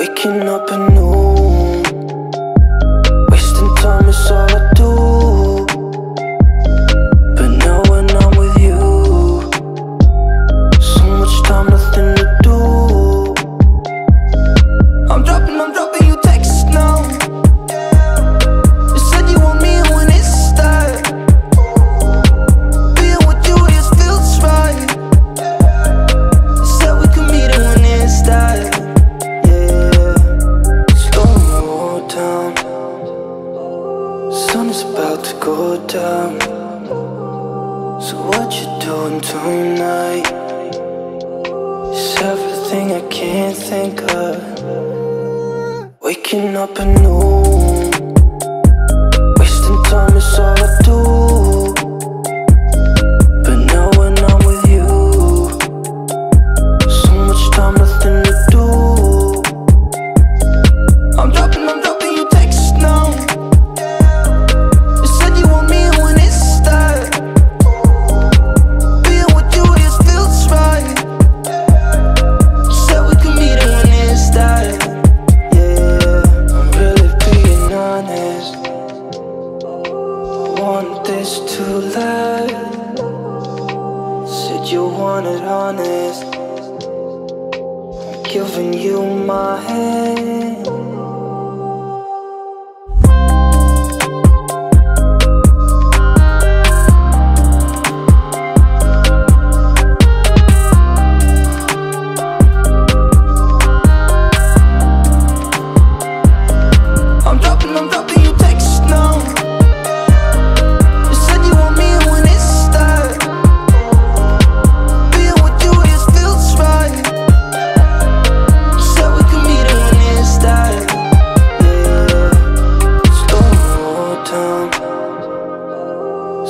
Waking up at noon Wasting time is all sun is about to go down So what you doing tonight? It's everything I can't think of Waking up at noon wanted honest. Giving you my hand.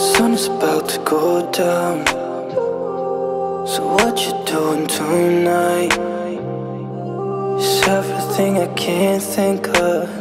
Sun is about to go down So what you doing tonight? It's everything I can't think of